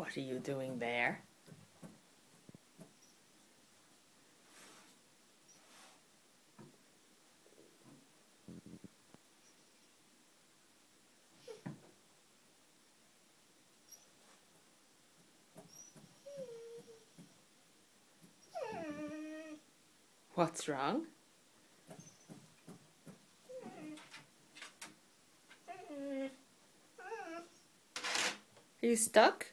What are you doing there? What's wrong? Are you stuck?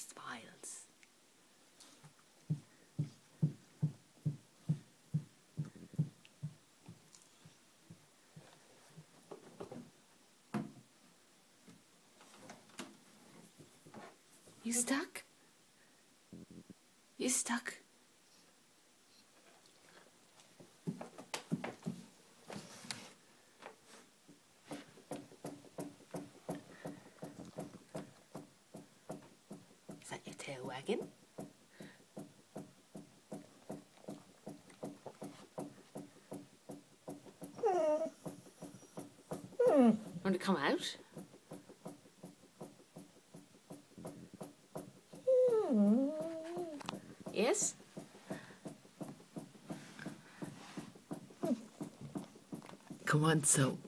He smiles. You stuck? You stuck? Is that your tail wagging? Want to come out? Yes? Come on, so.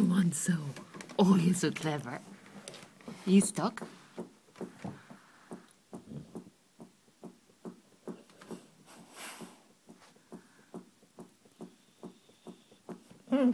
Come on, so. Oh, you're so clever. You stuck? Hmm.